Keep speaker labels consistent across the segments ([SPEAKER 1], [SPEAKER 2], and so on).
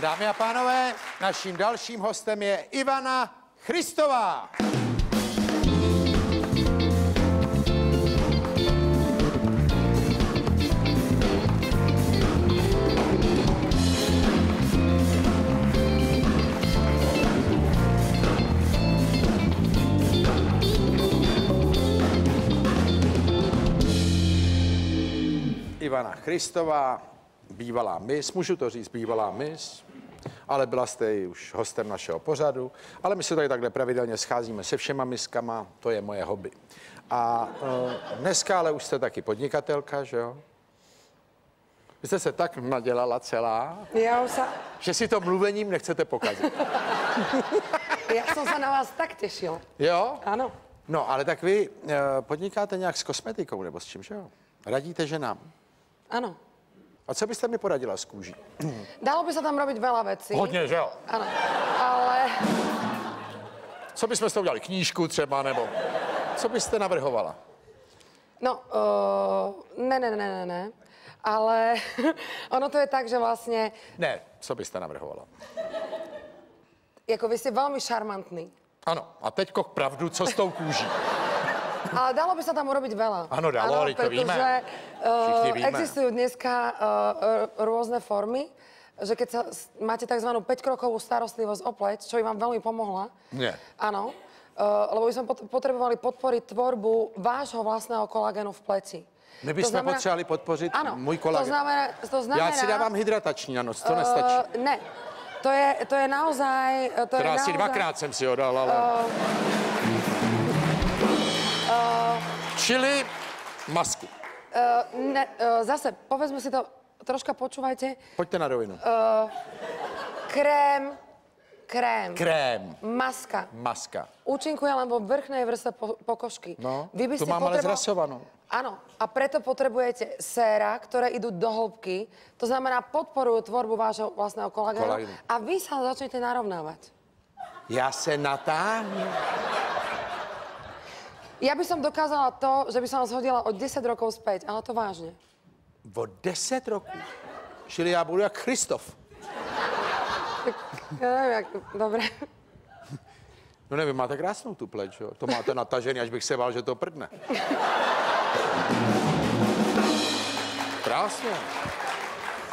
[SPEAKER 1] Dámy a pánové, naším dalším hostem je Ivana Christová. Ivana Christová, bývalá mis, můžu to říct, bývalá mis, ale byla jste i už hostem našeho pořadu, ale my se tady takhle pravidelně scházíme se všema miskama, to je moje hobby. A uh, dneska ale už jste taky podnikatelka, že jo? Vy jste se tak nadělala celá,
[SPEAKER 2] Ja už sa,
[SPEAKER 1] že si to mluvením nechcete pokazit.
[SPEAKER 2] ja som sa na vás tak tešil.
[SPEAKER 1] Jo?
[SPEAKER 2] Áno.
[SPEAKER 1] No, ale tak vy uh, podnikáte nějak s kosmetikou nebo s čím, že jo? Radíte ženám.
[SPEAKER 2] Áno.
[SPEAKER 1] A co byste mi poradila s kůží?
[SPEAKER 2] Dalo by sa tam robiť veľa vecí.
[SPEAKER 1] Hodně, že jo?
[SPEAKER 2] Áno. Ale
[SPEAKER 1] Co bychom s tou udělali? Knížku třeba, nebo co byste navrhovala?
[SPEAKER 2] No, uh, ne, ne, ne, ne, ne. Ale ono to je tak, že vlastne,
[SPEAKER 1] Ne, co byste navrhovala?
[SPEAKER 2] ako vy ste veľmi šarmantný.
[SPEAKER 1] Ano, a teďko k pravdu, co s tou kůží?
[SPEAKER 2] Ale dalo by sa tam urobiť veľa.
[SPEAKER 1] Áno, dalo, ale to víme.
[SPEAKER 2] pretože,
[SPEAKER 1] Všichni
[SPEAKER 2] uh,
[SPEAKER 1] víme.
[SPEAKER 2] existujú dneska uh, rôzne formy, že keď sa, máte tzv. 5-krokovú starostlivosť o pleť, čo by vám veľmi pomohla.
[SPEAKER 1] Nie.
[SPEAKER 2] Áno. Uh, lebo by sme pot- potrebovali podporiť tvorbu vášho vlastného kolagenu v pleci.
[SPEAKER 1] My
[SPEAKER 2] To
[SPEAKER 1] bychom
[SPEAKER 2] znamená-
[SPEAKER 1] potřebovali podpořit
[SPEAKER 2] Ano,
[SPEAKER 1] můj
[SPEAKER 2] To
[SPEAKER 1] kolagen.
[SPEAKER 2] znamená, to znamená...
[SPEAKER 1] Já si dávám hydratační na noc, to nestačí.
[SPEAKER 2] Uh, ne. To je, to je naozaj... To je
[SPEAKER 1] Teda asi
[SPEAKER 2] naozaj,
[SPEAKER 1] dvakrát jsem si ho dal, ale... Čili masku.
[SPEAKER 2] Uh, ne, uh, zase, povedzme si to, troška počúvajte.
[SPEAKER 1] Pojďte na rovinu.
[SPEAKER 2] Krém, krém,
[SPEAKER 1] Krém,
[SPEAKER 2] maska.
[SPEAKER 1] maska.
[SPEAKER 2] Účinkuje len vo vrchnej vrstve po, pokožky.
[SPEAKER 1] No,
[SPEAKER 2] Vy by ste
[SPEAKER 1] mám ale
[SPEAKER 2] potrebo-
[SPEAKER 1] zrasovanou.
[SPEAKER 2] Áno, a preto potrebujete séra, ktoré idú do hĺbky, to znamená podporujú tvorbu vášho vlastného Kolagénu. a vy sa začnete narovnávať.
[SPEAKER 1] Já se natáhnu.
[SPEAKER 2] Ja by som dokázala to, že by som vás hodila o 10 rokov späť, ale to vážne.
[SPEAKER 1] O 10 roků. Čili já budu jak Kristof.
[SPEAKER 2] Ja neviem, jak... Dobre.
[SPEAKER 1] No nevím, máte krásnou tu pleť, jo? To máte natažený, až bych se bál, že to prdne. Krásně.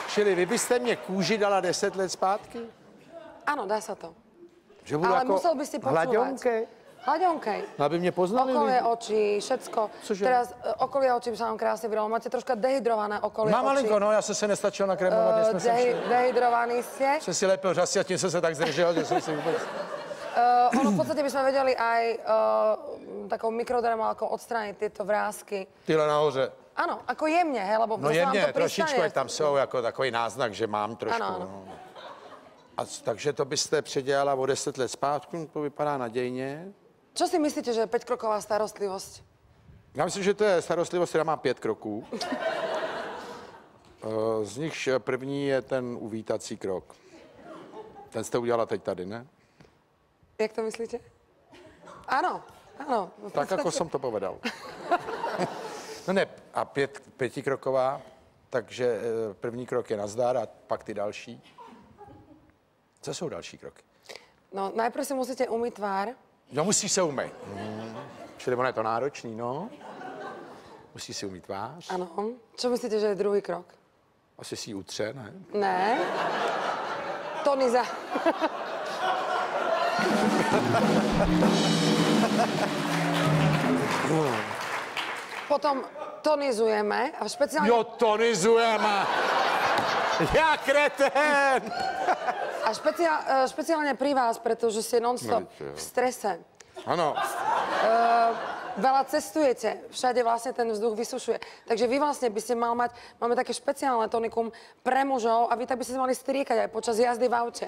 [SPEAKER 1] Čili vy byste mě kůži dala 10 let zpátky?
[SPEAKER 2] Áno, dá sa to.
[SPEAKER 1] Že budu
[SPEAKER 2] Ale
[SPEAKER 1] jako
[SPEAKER 2] musel by si počúvať.
[SPEAKER 1] Hlaďonkej. Aby mě poznali
[SPEAKER 2] Okolie
[SPEAKER 1] lidi.
[SPEAKER 2] očí, všetko.
[SPEAKER 1] Cože?
[SPEAKER 2] Teraz e, okolie očí by sa vám krásne vyralo. Máte troška dehydrované okolie
[SPEAKER 1] Mám malinko, no, já jsem se nestačil nakrémovat, než
[SPEAKER 2] E,
[SPEAKER 1] jsme se
[SPEAKER 2] dehy,
[SPEAKER 1] šli.
[SPEAKER 2] dehydrovaný ste.
[SPEAKER 1] Jsem si lepil řasy a tím jsem se tak zdržel, že jsem si vůbec...
[SPEAKER 2] Uh, ono v podstate by sme vedeli aj uh, takou mikrodermálkou odstrániť tieto vrázky.
[SPEAKER 1] Tyhle nahoře.
[SPEAKER 2] Áno, ako jemne, hej, lebo
[SPEAKER 1] No jemně,
[SPEAKER 2] to
[SPEAKER 1] trošičku, jak tam jsou, jako takový náznak, že mám trošku.
[SPEAKER 2] Ano, ano.
[SPEAKER 1] No. A takže to byste předělala o 10 let zpátky, to vypadá nadějně.
[SPEAKER 2] Čo si myslíte, že je 5-kroková starostlivosť?
[SPEAKER 1] Já myslím, že to je starostlivost, která má pět kroků. Eh, Z nichž první je ten uvítací krok. Ten jste udělala teď tady, ne?
[SPEAKER 2] Jak to myslíte? Áno. v
[SPEAKER 1] Tak jako
[SPEAKER 2] podstate-
[SPEAKER 1] jsem to povedal. no ne, a pět, pětikroková, takže eh, první krok je nazdar a pak ty další. Co jsou další kroky?
[SPEAKER 2] No, najprv si musíte umyť tvár.
[SPEAKER 1] No musí se umýt. Mm. Čili ono je to náročný, no. Musí si umýt tvář.
[SPEAKER 2] Áno. Čo myslíte, že je druhý krok?
[SPEAKER 1] Asi si ji utře, ne?
[SPEAKER 2] Ne. Toniza. Potom tonizujeme a špeciálne,
[SPEAKER 1] Jo, tonizujeme. Já kretén.
[SPEAKER 2] A špeciál, e, špeciálne pri vás, pretože ste non-stop
[SPEAKER 1] No,
[SPEAKER 2] v strese.
[SPEAKER 1] Ano.
[SPEAKER 2] Veľa cestujete, všade vlastne ten vzduch vysušuje. Takže vy vlastne by ste mal mať, máme také špeciálne tonikum pre mužov a vy tak by ste mali striekať aj počas jazdy v aute.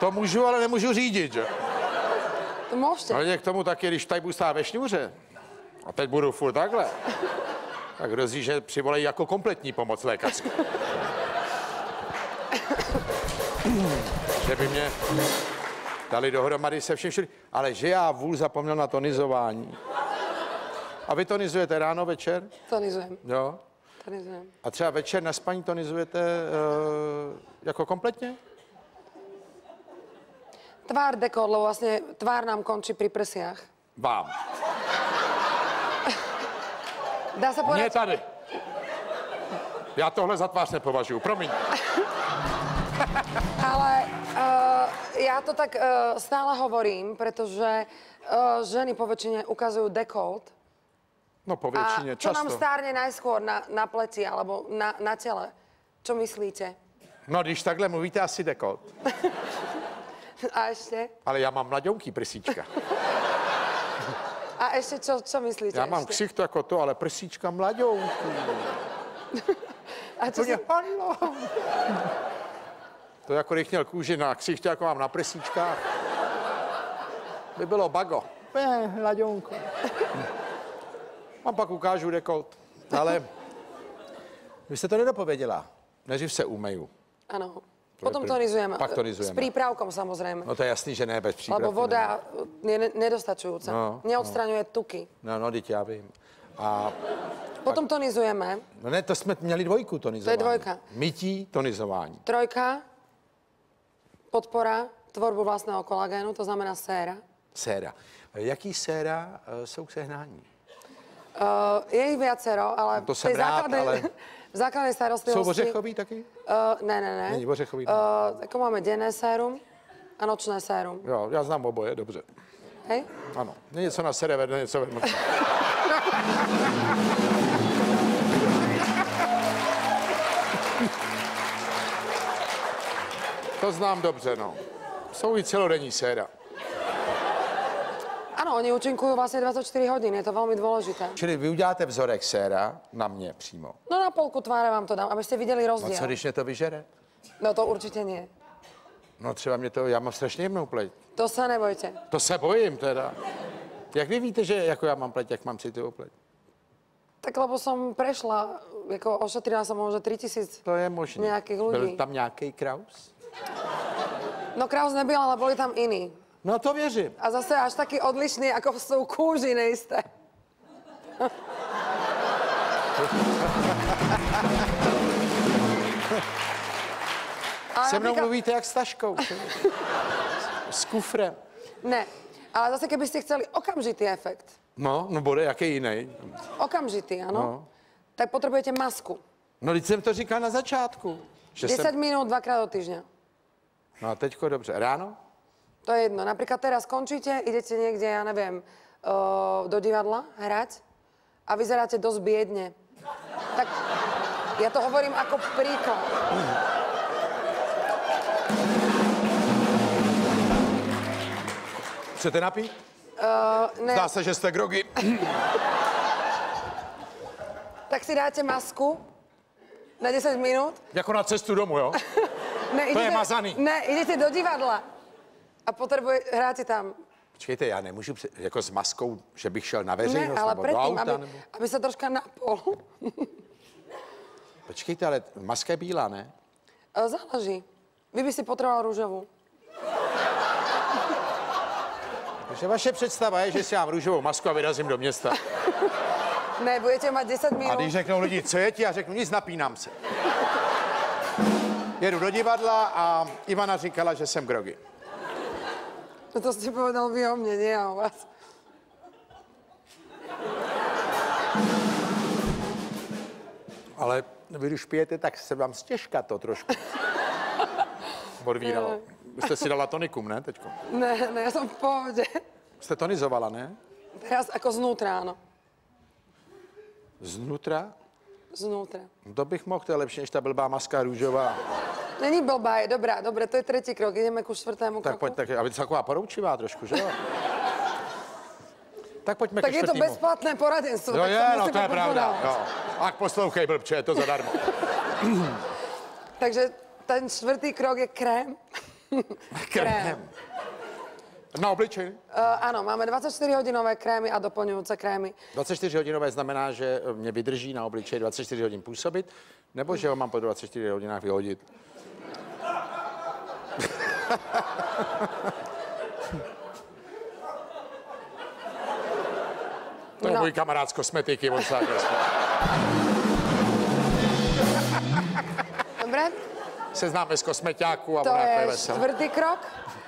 [SPEAKER 1] To můžu, ale nemůžu řídit, že?
[SPEAKER 2] To môžete.
[SPEAKER 1] Ale k tomu taky, když tady budu stát ve šňůře, a teď budu furt takhle, tak hrozí, že přivolejí jako kompletní pomoc lékařskou. Že by mě dali dohromady se vším všude. Ale že já vůl zapomněl na tonizování. A vy tonizujete ráno, večer?
[SPEAKER 2] Tonizujem.
[SPEAKER 1] Jo.
[SPEAKER 2] Tonizujem.
[SPEAKER 1] A třeba večer na spaní tonizujete uh, jako kompletně?
[SPEAKER 2] Tvár dekol, lebo vlastne tvár nám končí pri prsiach.
[SPEAKER 1] Vám.
[SPEAKER 2] Dá sa
[SPEAKER 1] Mně
[SPEAKER 2] povedať,
[SPEAKER 1] tady. Já tohle za tvář nepovažuji, promiň.
[SPEAKER 2] ale uh, ja to tak uh, stále hovorím, pretože uh, ženy poväčšine ukazujú dekolt.
[SPEAKER 1] No po
[SPEAKER 2] A
[SPEAKER 1] většině,
[SPEAKER 2] čo nám
[SPEAKER 1] často.
[SPEAKER 2] stárne najskôr na, na pleci alebo na, na tele? Čo myslíte?
[SPEAKER 1] No když takhle mluvíte, asi dekolt.
[SPEAKER 2] A ešte?
[SPEAKER 1] Ale já mám mladounký prsíčka.
[SPEAKER 2] A ešte čo, čo myslíte?
[SPEAKER 1] Já mám
[SPEAKER 2] ešte?
[SPEAKER 1] ksichtu jako to, ale prsíčka mladounký.
[SPEAKER 2] A čo
[SPEAKER 1] To
[SPEAKER 2] si...
[SPEAKER 1] mě halo. To jako bych měl kůži na ksichtě, jako mám na prsíčkách. By bylo bago. Ne, mladounko. Vám pak ukážu dekolt. Ale vy jste to nedopověděla. Nejdřív se umeju.
[SPEAKER 2] Áno.
[SPEAKER 1] je
[SPEAKER 2] Potom tonizujeme.
[SPEAKER 1] pak tonizujeme.
[SPEAKER 2] S prípravkom samozrejme.
[SPEAKER 1] No to je jasný, že ne bez přípravku.
[SPEAKER 2] Lebo voda je ne- nedostačujúca.
[SPEAKER 1] No,
[SPEAKER 2] Neodstraňuje tuky.
[SPEAKER 1] No, no, teď já vím. A
[SPEAKER 2] Potom tonizujeme.
[SPEAKER 1] no ne, to jsme měli dvojku tonizování.
[SPEAKER 2] dvojka.
[SPEAKER 1] Mytí, tonizování.
[SPEAKER 2] Trojka, podpora tvorbu vlastného kolagénu, to znamená séra.
[SPEAKER 1] Séra. Jaký séra eh, jsou k sehnání?
[SPEAKER 2] Uh, je ich viacero, ale
[SPEAKER 1] To jsem rád,
[SPEAKER 2] základnej,
[SPEAKER 1] ale-
[SPEAKER 2] v základnej
[SPEAKER 1] Jsou
[SPEAKER 2] starostlivosti...
[SPEAKER 1] ořechový taky?
[SPEAKER 2] Uh, ne, ne, ne.
[SPEAKER 1] Není ořechový,
[SPEAKER 2] Uh, ako máme denné sérum a nočné sérum.
[SPEAKER 1] Jo, já znám oboje, dobře.
[SPEAKER 2] Hej?
[SPEAKER 1] Ano. Něco na sever, něco ve To znám dobře, no. Jsou i celodenní séra.
[SPEAKER 2] Áno, oni účinkujú vlastne 24 hodín, je to veľmi dôležité.
[SPEAKER 1] Čili vy uděláte vzorek séra na mě přímo.
[SPEAKER 2] No na polku tváre vám to dám, aby ste videli
[SPEAKER 1] No
[SPEAKER 2] rozdiel.
[SPEAKER 1] co, když mě to vyžere?
[SPEAKER 2] No to určite nie.
[SPEAKER 1] No třeba mě to, já mám strašně jemnou pleť.
[SPEAKER 2] To sa nebojte.
[SPEAKER 1] To se bojím teda. Jak vy víte, že jako já mám pleť, jak mám citlivou pleť?
[SPEAKER 2] Tak lebo som prešla, jako ošetrila som možno 3000.
[SPEAKER 1] To je možné.
[SPEAKER 2] Nějakých lidí.
[SPEAKER 1] Byl tam nějaký Kraus?
[SPEAKER 2] No Kraus nebyl, ale boli tam iní.
[SPEAKER 1] No to věřím.
[SPEAKER 2] A zase až taký odlišný, ako sú kúži neisté. Ale
[SPEAKER 1] Se mnou
[SPEAKER 2] napríklad-
[SPEAKER 1] mluvíte jak s taškou. S kufrem.
[SPEAKER 2] Ne, ale zase keby ste chceli okamžitý efekt,
[SPEAKER 1] No, no bude jaký jiný.
[SPEAKER 2] okamžitý, ano,
[SPEAKER 1] No.
[SPEAKER 2] tak potrebujete masku.
[SPEAKER 1] No, teď jsem to říkal na začátku. Že
[SPEAKER 2] 10
[SPEAKER 1] jsem...
[SPEAKER 2] minút dvakrát do týždňa.
[SPEAKER 1] No a teďko dobře. Ráno?
[SPEAKER 2] To je jedno. Napríklad teraz končíte, idete niekde, ja neviem, uh, do divadla hrať a vyzeráte dosť biedne. Tak ja to hovorím ako príklad.
[SPEAKER 1] Chcete napít?
[SPEAKER 2] Uh, ne,
[SPEAKER 1] Zdá se, že jste grogy.
[SPEAKER 2] tak si dáte masku na 10 minút.
[SPEAKER 1] jako na cestu domů, jo?
[SPEAKER 2] Ne,
[SPEAKER 1] To je mazaný.
[SPEAKER 2] Ne, idete do divadla a potrebuje, hráte tam.
[SPEAKER 1] Počkejte, já nemůžu jako s maskou, že bych šel na
[SPEAKER 2] Ne,
[SPEAKER 1] veřejnost
[SPEAKER 2] ale
[SPEAKER 1] nebo do
[SPEAKER 2] predtým,
[SPEAKER 1] auta.
[SPEAKER 2] aby,
[SPEAKER 1] Nebo...
[SPEAKER 2] aby sa troška napol.
[SPEAKER 1] Počkejte, ale maska je bílá, ne?
[SPEAKER 2] E, Záleží. Vy by si potreboval rúžovú.
[SPEAKER 1] Takže vaše představa je, že si mám růžovou masku a vyrazím do města.
[SPEAKER 2] Ne, budete mať 10
[SPEAKER 1] A
[SPEAKER 2] minút.
[SPEAKER 1] když řeknou lidi, co je ti, já řeknu, nic, napínám se. Jedu do divadla a Ivana říkala, že jsem grogy.
[SPEAKER 2] No to ste povedal vy o nie ja o vás.
[SPEAKER 1] Ale vy když pijete, tak se vám stěžka to trošku odvíralo. Vy jste si dala tonikum, ne, teďko?
[SPEAKER 2] Ne, ne, ja som v pohode.
[SPEAKER 1] Jste tonizovala, ne?
[SPEAKER 2] Teraz ako znútra, áno.
[SPEAKER 1] Znutra?
[SPEAKER 2] Znútra.
[SPEAKER 1] No to bych mohl, to je lepší než ta blbá maska růžová.
[SPEAKER 2] Není blbá, je dobrá, dobre, to je tretí krok. Ideme ku štvrtému
[SPEAKER 1] Tak
[SPEAKER 2] kroku.
[SPEAKER 1] pojď, tak, aby to taková poroučivá trošku, že jo? Tak pojďme
[SPEAKER 2] tak je to bezplatné poradenstvo.
[SPEAKER 1] No
[SPEAKER 2] tak
[SPEAKER 1] je,
[SPEAKER 2] to
[SPEAKER 1] no to je pravda. Jo. Ach, poslouchej, blbče, je to zadarmo.
[SPEAKER 2] Takže ten čtvrtý krok je krém.
[SPEAKER 1] Krém. Na obličej.
[SPEAKER 2] Uh, áno, máme 24-hodinové krémy a doplňujúce krémy.
[SPEAKER 1] 24 hodinové znamená, že mě vydrží na obličeji 24 hodin působit, nebo že ho mám po 24 hodinách vyhodit. To je
[SPEAKER 2] No.
[SPEAKER 1] můj kamarád z kosmetiky, on se tak
[SPEAKER 2] Dobre,
[SPEAKER 1] Seznáme z kosmeťáku a
[SPEAKER 2] to
[SPEAKER 1] ona je
[SPEAKER 2] štvrtý krok.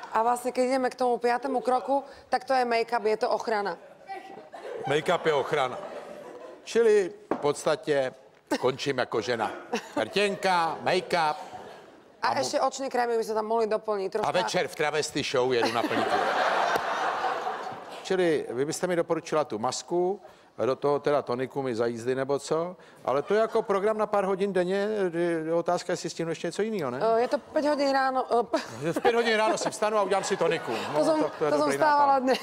[SPEAKER 2] A vlastne, keď ideme k tomu piatému kroku, tak to je make-up, je to ochrana.
[SPEAKER 1] Make-up je ochrana. Čili v podstatě končím jako žena. Rtěnka, make-up
[SPEAKER 2] A, ešte očné krémy by sa tam mohli doplniť. Troška.
[SPEAKER 1] a večer v travesty show jedu na plníku. Čili vy byste mi doporučila tu masku, do toho teda toniku mi za jízdy nebo co, ale to je jako program na pár hodin denně, je otázka, jestli stihnu ještě něco jiného, ne?
[SPEAKER 2] Eh, Je to 5 hodín ráno. eh,
[SPEAKER 1] V pět hodin ráno si vstanu a udělám si toniku.
[SPEAKER 2] To
[SPEAKER 1] No,
[SPEAKER 2] to,
[SPEAKER 1] je
[SPEAKER 2] to som
[SPEAKER 1] dobrý
[SPEAKER 2] stávala
[SPEAKER 1] nápad.
[SPEAKER 2] dnes.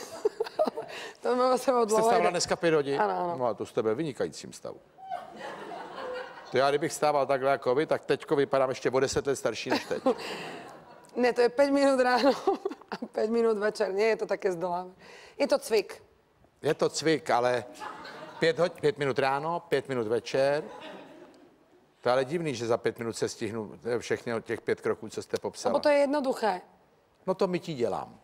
[SPEAKER 2] to máme sebou
[SPEAKER 1] Jste
[SPEAKER 2] dlouho.
[SPEAKER 1] stávala dneska pět hodin?
[SPEAKER 2] Ano, ano.
[SPEAKER 1] No a to z tebe vynikajícím stavu. To já, kdybych stával takhle jako vy, tak teďko vypadám ještě o deset let starší než teď.
[SPEAKER 2] Ne, to je 5 minút ráno a 5 minút večer. Nie je to také zdolavé. Je to cvik.
[SPEAKER 1] Je to cvik, ale pět, hoď, pět minut ráno, pět minut večer. To je ale divný, že za pět minut se stihnu všechny od těch pět kroků, co jste popsala.
[SPEAKER 2] Lebo to je jednoduché.
[SPEAKER 1] No to mytí dělám.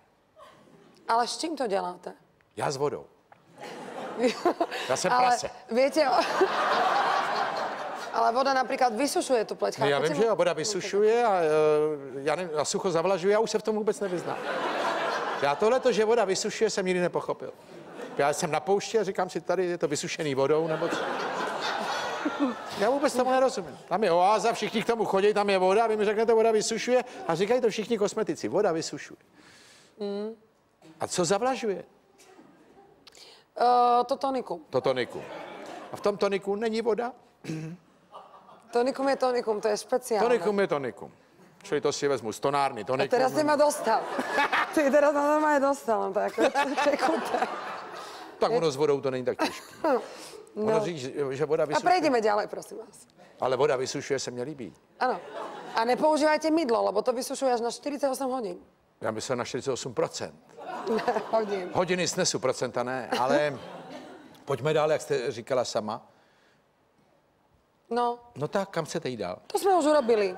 [SPEAKER 2] Ale s čím to děláte?
[SPEAKER 1] Já s vodou. Já jsem
[SPEAKER 2] Ale
[SPEAKER 1] prase.
[SPEAKER 2] viete, ale voda napríklad vysušuje tu pleť.
[SPEAKER 1] No, já vím, že voda vysušuje a, eh, já ne, a sucho zavlažuje, já už se v tom vůbec nevyznám. Já tohle, že voda vysušuje, jsem nikdy nepochopil. Já jsem na poušti a říkám si, tady je to vysušený vodou, nebo co? Já vůbec tomu nerozumím. Tam je oáza, všichni k tomu chodí, tam je voda, vy mi řeknete, voda vysušuje a říkají to všichni kosmetici, voda vysušuje. A co zavlažuje?
[SPEAKER 2] Uh, to tonikum.
[SPEAKER 1] To toniku. A v tom toniku není voda?
[SPEAKER 2] Tonikum je tonikum, to je špeciálne.
[SPEAKER 1] Tonikum je tonikum. Čili to si vezmu z tonárny,
[SPEAKER 2] A
[SPEAKER 1] tonikum.
[SPEAKER 2] teraz si ma dostal. Ty teraz ma normálne dostal, ako čekuté.
[SPEAKER 1] Tak ono s vodou to není tak těžké. Ono
[SPEAKER 2] No.
[SPEAKER 1] říct, že voda
[SPEAKER 2] A
[SPEAKER 1] vysušuje.
[SPEAKER 2] prejdeme ďalej, prosím vás.
[SPEAKER 1] Ale voda vysušuje se mě líbí.
[SPEAKER 2] Áno. A nepoužívajte mydlo, lebo to vysušuje až na 48 hodín.
[SPEAKER 1] Já myslím na 48%.
[SPEAKER 2] hodín.
[SPEAKER 1] Hodiny snesu, procenta ne, ale pojďme dál, jak jste říkala sama.
[SPEAKER 2] No,
[SPEAKER 1] No tak, kam chcete jít dál?
[SPEAKER 2] to sme už urobili.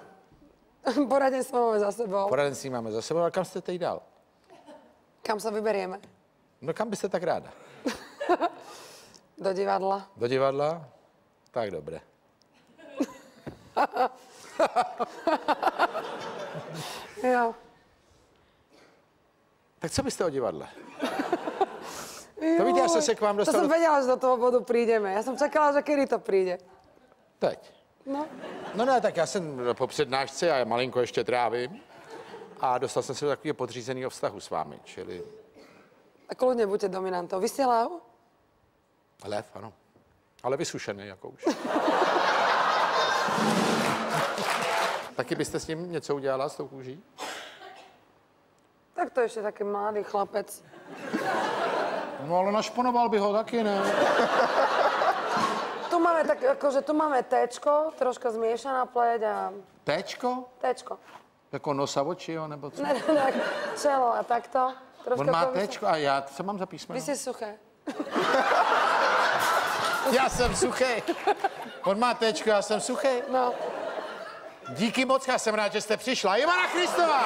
[SPEAKER 2] Poradenstvo máme za sebou.
[SPEAKER 1] Poradenství máme za sebou, ale kam chcete jít dál?
[SPEAKER 2] Kam sa vyberieme?
[SPEAKER 1] No kam byste tak ráda?
[SPEAKER 2] Do divadla.
[SPEAKER 1] Do divadla? Tak dobré.
[SPEAKER 2] Jo.
[SPEAKER 1] Tak co byste o divadle? To víte, já jsem se k vám
[SPEAKER 2] To
[SPEAKER 1] dostal
[SPEAKER 2] som
[SPEAKER 1] do-
[SPEAKER 2] vedela, že do toho bodu prídeme. Ja som čakala, že kedy to príde.
[SPEAKER 1] Teď.
[SPEAKER 2] No.
[SPEAKER 1] No ne, tak já jsem po přednášce a malinko ještě trávím a dostal jsem se do takového podřízeného vztahu s vámi, čili
[SPEAKER 2] A kľudne buďte dominantou. Vy ste Leo?
[SPEAKER 1] lev, ano. Ale vysušený jako už. Taky byste s ním něco udělala s tou kůží?
[SPEAKER 2] Tak to je ešte taký mladý chlapec.
[SPEAKER 1] No ale našponoval by ho taky, ne?
[SPEAKER 2] Máme tak, akože tu máme téčko, troška zmiešaná pleť a
[SPEAKER 1] Téčko?
[SPEAKER 2] téčko.
[SPEAKER 1] Jako nosa oči, jo, nebo co?
[SPEAKER 2] Ne, ne, ne, čelo a takto. Troška
[SPEAKER 1] On má
[SPEAKER 2] to vys-
[SPEAKER 1] téčko a já, co mám za písmeno?
[SPEAKER 2] Vy ste suché.
[SPEAKER 1] Já jsem suchý. On má téčko, já jsem suchý.
[SPEAKER 2] No.
[SPEAKER 1] Díky moc, já jsem rád, že jste přišla. Ivana Christová!